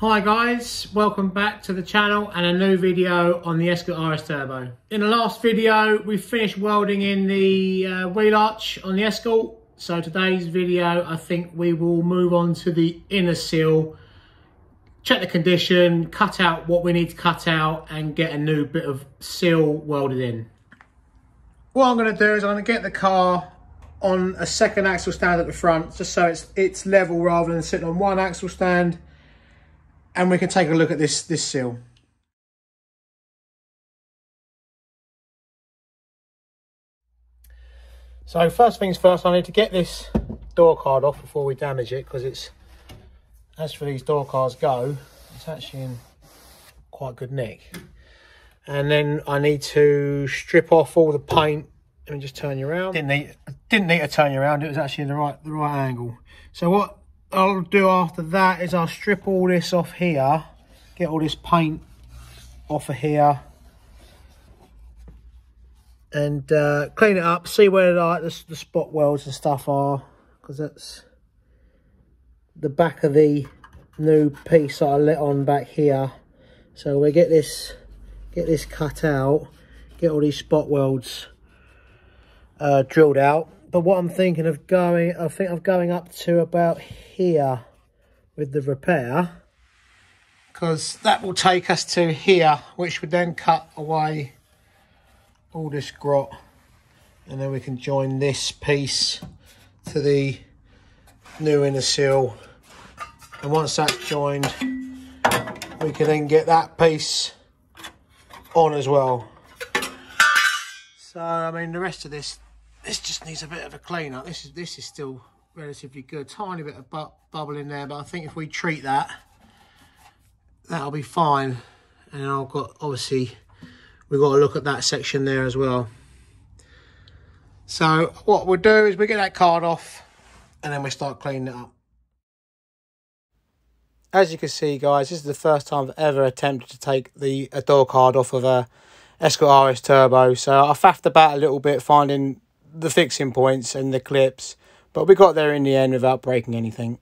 Hi guys, welcome back to the channel and a new video on the Escort RS Turbo. In the last video, we finished welding in the uh, wheel arch on the Escort. So today's video, I think we will move on to the inner sill, check the condition, cut out what we need to cut out and get a new bit of sill welded in. What I'm gonna do is I'm gonna get the car on a second axle stand at the front, just so it's, it's level rather than sitting on one axle stand and we can take a look at this this sill. So first things first, I need to get this door card off before we damage it because it's, as for these door cards go, it's actually in quite good nick. And then I need to strip off all the paint. Let me just turn you around. Didn't need, didn't need to turn you around. It was actually in the right the right angle. So what I'll do after that is I'll strip all this off here, get all this paint off of here, and uh, clean it up, see where like the, the spot welds and stuff are, because that's the back of the new piece that I let on back here. So we get this get this cut out, get all these spot welds uh, drilled out but what I'm thinking of going, I think of going up to about here with the repair. Because that will take us to here which would then cut away all this grot. And then we can join this piece to the new inner sill. And once that's joined we can then get that piece on as well. So I mean the rest of this this just needs a bit of a clean up. This is this is still relatively good. Tiny bit of bu bubble in there, but I think if we treat that, that'll be fine. And I've got, obviously, we've got to look at that section there as well. So what we'll do is we get that card off and then we start cleaning it up. As you can see, guys, this is the first time I've ever attempted to take the a door card off of a Escort RS Turbo. So I faffed about a little bit finding the fixing points and the clips, but we got there in the end without breaking anything.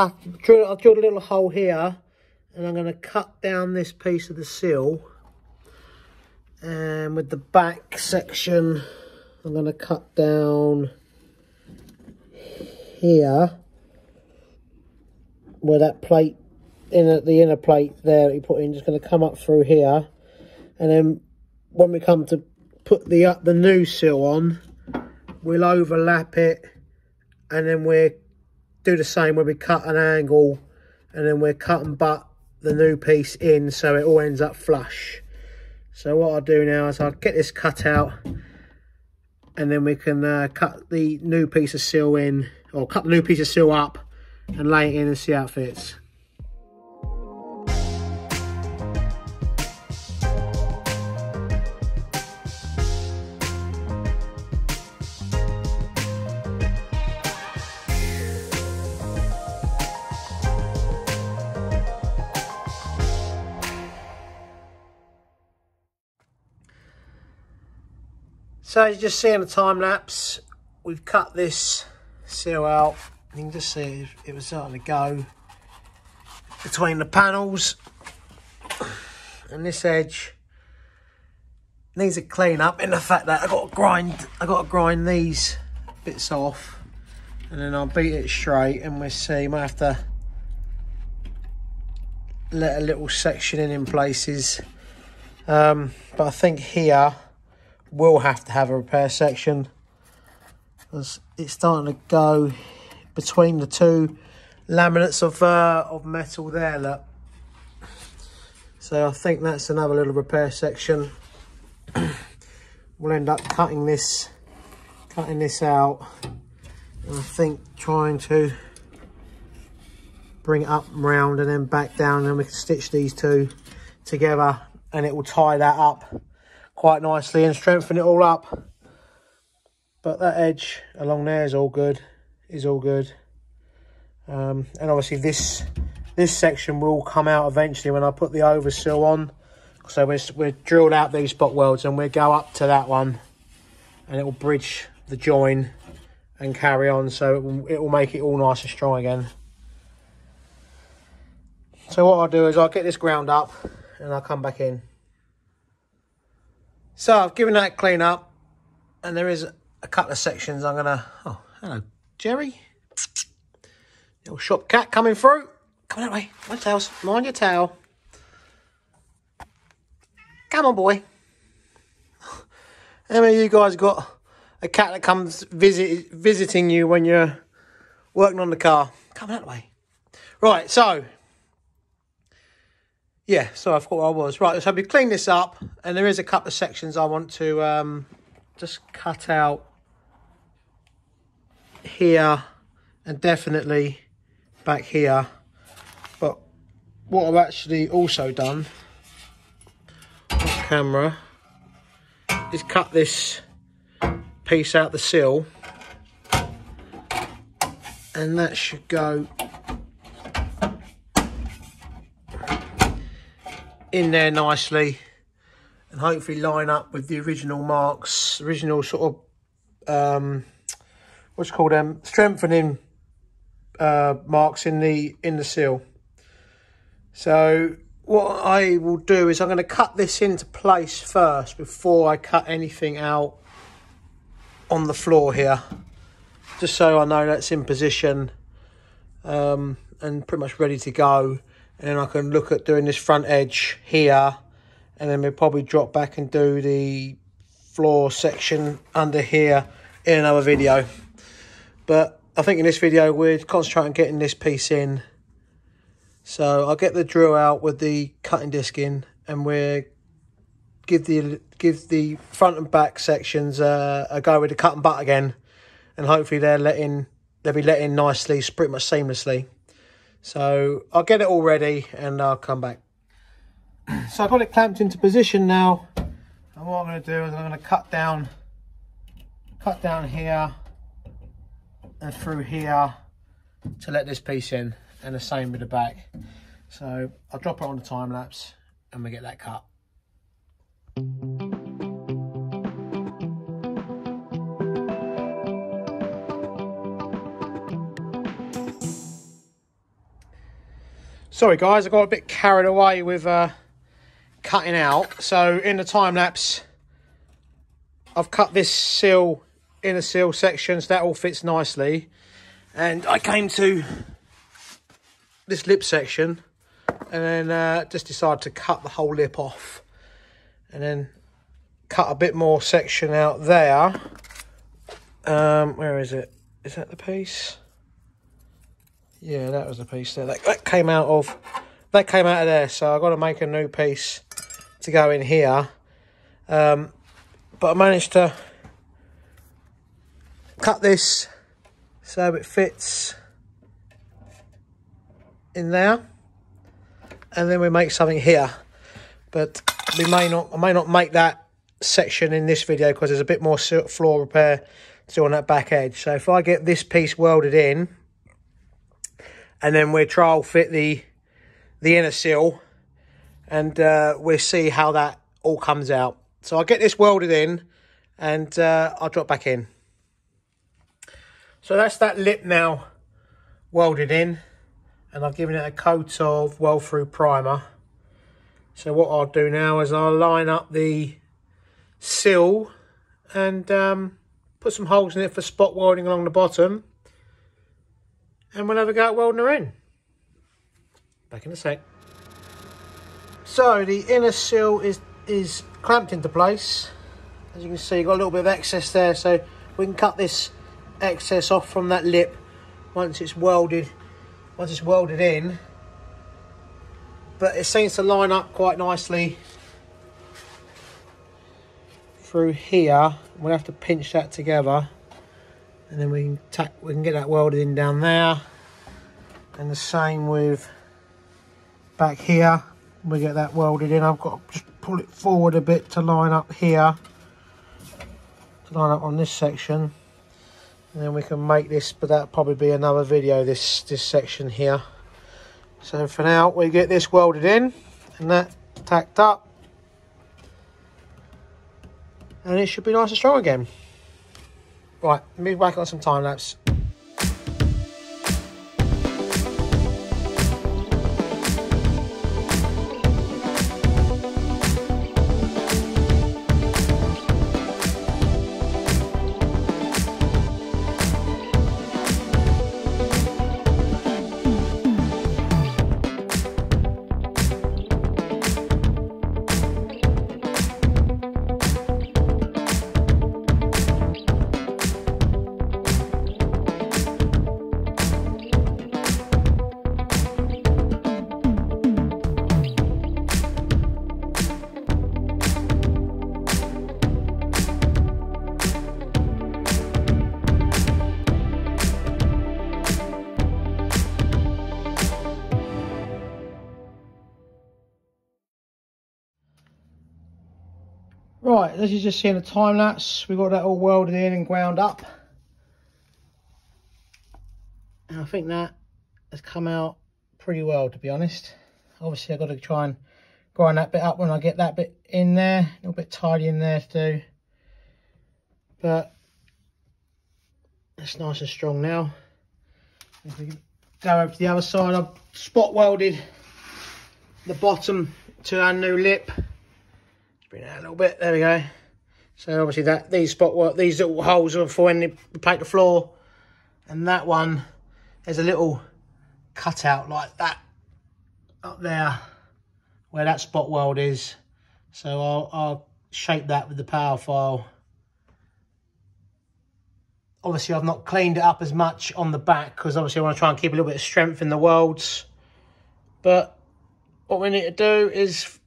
Cut, drill, I've drilled a little hole here and I'm going to cut down this piece of the sill and with the back section I'm going to cut down here where that plate in the inner plate there that you put in just going to come up through here. And then when we come to put the up the new sill on we'll overlap it and then we're do the same where we cut an angle and then we're cut and butt the new piece in so it all ends up flush. So what I'll do now is I'll get this cut out and then we can uh, cut the new piece of sill in or cut the new piece of sill up and lay it in and see how it fits. So as you just see in the time lapse, we've cut this sill out. You can just see it was starting to go between the panels. And this edge needs a clean up in the fact that I got to grind I got to grind these bits off. And then I'll beat it straight and we'll see might have to let a little section in in places. Um, but I think here we'll have to have a repair section. Because it's starting to go between the two laminates of uh, of metal there look. So I think that's another little repair section. We'll end up cutting this cutting this out. And I think trying to bring it up and round and then back down and we can stitch these two together and it will tie that up quite nicely and strengthen it all up but that edge along there is all good is all good um, and obviously this this section will come out eventually when I put the overseal on so we're, we're drilled out these spot welds and we'll go up to that one and it will bridge the join and carry on so it will, it will make it all nice and strong again. So what I'll do is I'll get this ground up and I'll come back in. So I've given that clean up and there is a couple of sections I'm gonna, oh hello Jerry, little shop cat coming through. Come that way, your tails, mind your tail. Come on, boy. How many of you guys got a cat that comes visit visiting you when you're working on the car? Come that way. Right, so yeah, so I where I was. Right, so we clean this up, and there is a couple of sections I want to um, just cut out here and definitely back here. But what I've actually also done camera is cut this piece out the sill and that should go in there nicely and hopefully line up with the original marks original sort of um what's called them um, strengthening uh marks in the in the sill so what I will do is I'm going to cut this into place first before I cut anything out on the floor here. Just so I know that's in position um, and pretty much ready to go. And then I can look at doing this front edge here. And then we'll probably drop back and do the floor section under here in another video. But I think in this video we're concentrating on getting this piece in so I'll get the drill out with the cutting disc in and we'll give the give the front and back sections uh, a go with the cut and butt again and hopefully they're letting they'll be letting nicely pretty much seamlessly so I'll get it all ready and I'll come back so I've got it clamped into position now and what I'm going to do is I'm going to cut down cut down here and through here to let this piece in and the same with the back. So I'll drop it on the time lapse and we get that cut. Sorry guys, I got a bit carried away with uh, cutting out. So in the time lapse, I've cut this sill in sill section, so that all fits nicely. And I came to this lip section and then uh, just decided to cut the whole lip off and then cut a bit more section out there um, where is it is that the piece yeah that was a piece there. That, that came out of that came out of there so I've got to make a new piece to go in here. Um, but I managed to cut this so it fits in there. And then we make something here. But we may not I may not make that section in this video because there's a bit more floor repair to on that back edge. So if I get this piece welded in and then we trial fit the the inner sill and uh, we'll see how that all comes out so I'll get this welded in and uh, I'll drop back in. So that's that lip now welded in and I've given it a coat of weld through primer. So what I'll do now is I'll line up the sill and um, put some holes in it for spot welding along the bottom and we'll have a go at welding her in. Back in a sec. So the inner sill is, is clamped into place. As you can see, got a little bit of excess there, so we can cut this excess off from that lip once it's welded once it's welded in but it seems to line up quite nicely through here we'll have to pinch that together and then we can tack we can get that welded in down there. And the same with back here. We get that welded in. I've got to just pull it forward a bit to line up here. To line up on this section. And then we can make this but that'll probably be another video this this section here. So for now we get this welded in and that tacked up. And it should be nice and strong again right move back on some time lapse Right, as you just seeing a time lapse, we've got that all welded in and ground up. And I think that has come out pretty well, to be honest. Obviously, I've got to try and grind that bit up when I get that bit in there. A little bit tidy in there to do. But that's nice and strong now. If we go over to the other side, I've spot welded the bottom to our new lip bring that a little bit. There we go. So obviously that these spot work these little holes are for when you paint the floor. And that one there's a little cutout like that up there where that spot weld is. So I'll, I'll shape that with the power file. Obviously I've not cleaned it up as much on the back because obviously I want to try and keep a little bit of strength in the welds. But what we need to do is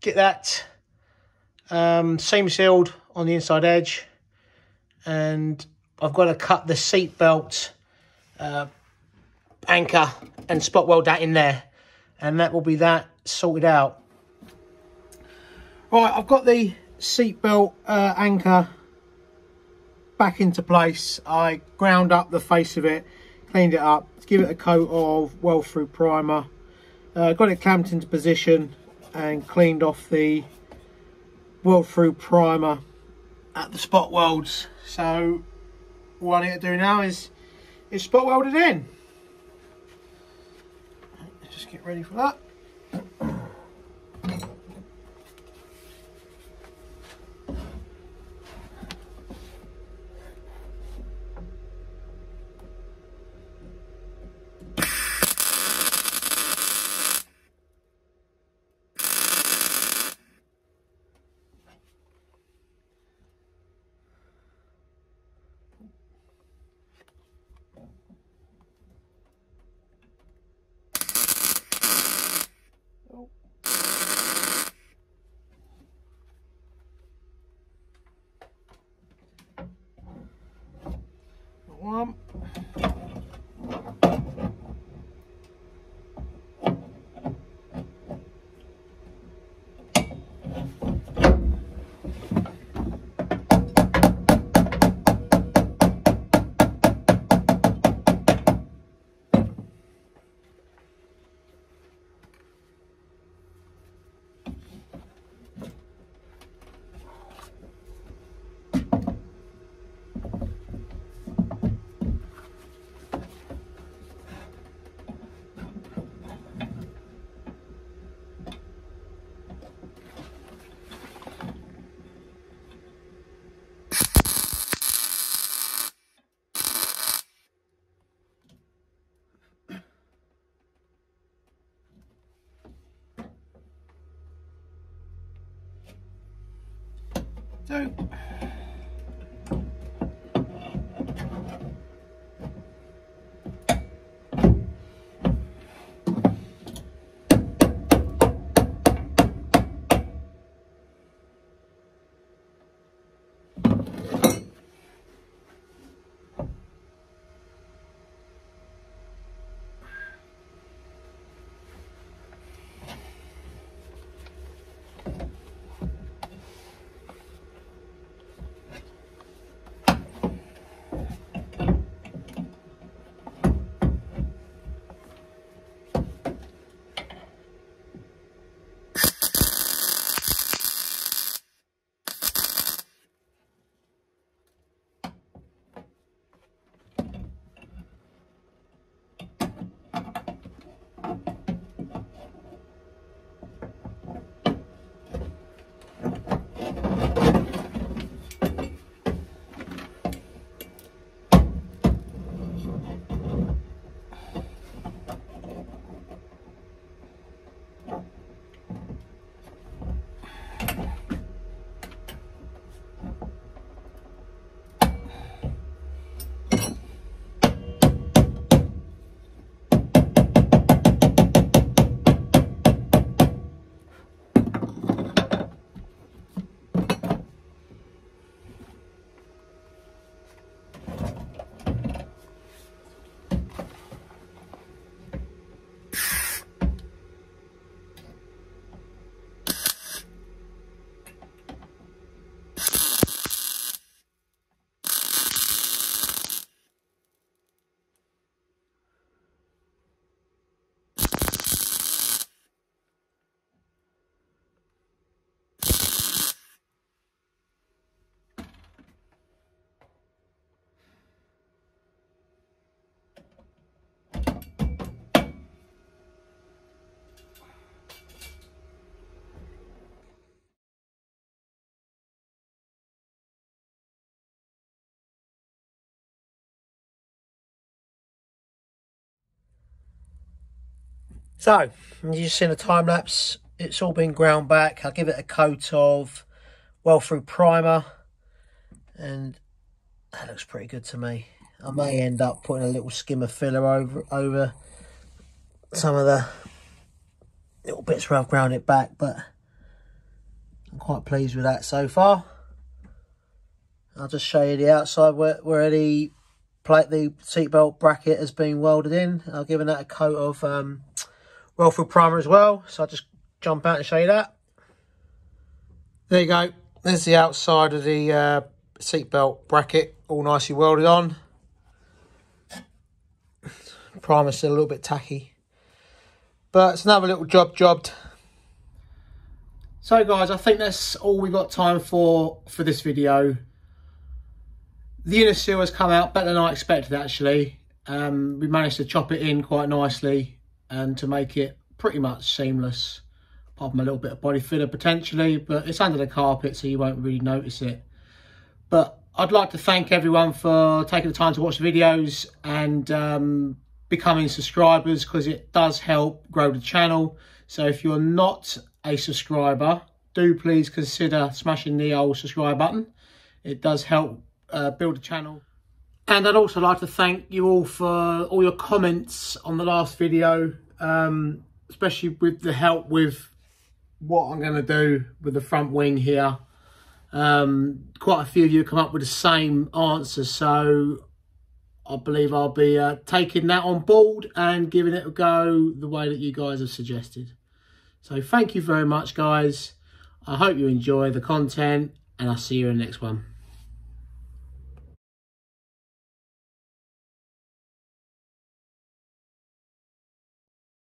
get that um, seam sealed on the inside edge. And I've got to cut the seat belt uh, anchor and spot weld that in there. And that will be that sorted out. Right I've got the seat belt uh, anchor back into place. I ground up the face of it cleaned it up give it a coat of weld through primer uh, got it clamped into position and cleaned off the weld through primer at the spot welds. So what I need to do now is, is spot weld it in. Just get ready for that. Do. So, you've seen a time lapse. It's all been ground back. I'll give it a coat of weld through primer. And that looks pretty good to me. I may end up putting a little skimmer filler over over some of the little bits where I've ground it back, but I'm quite pleased with that so far. I'll just show you the outside where, where the plate, the seatbelt bracket has been welded in. I've given that a coat of um, well through primer as well. So I'll just jump out and show you that. There you go. There's the outside of the uh, seatbelt bracket, all nicely welded on. Primer's still a little bit tacky. But it's another little job jobbed. So guys, I think that's all we got time for for this video. The inner sill has come out better than I expected actually. Um, we managed to chop it in quite nicely and to make it pretty much seamless apart from a little bit of body filler potentially but it's under the carpet so you won't really notice it. But I'd like to thank everyone for taking the time to watch the videos and um, becoming subscribers because it does help grow the channel. So if you're not a subscriber do please consider smashing the old subscribe button. It does help uh, build the channel and I'd also like to thank you all for all your comments on the last video, um, especially with the help with what I'm going to do with the front wing here. Um, quite a few of you come up with the same answer, so I believe I'll be uh, taking that on board and giving it a go the way that you guys have suggested. So thank you very much, guys. I hope you enjoy the content, and I'll see you in the next one.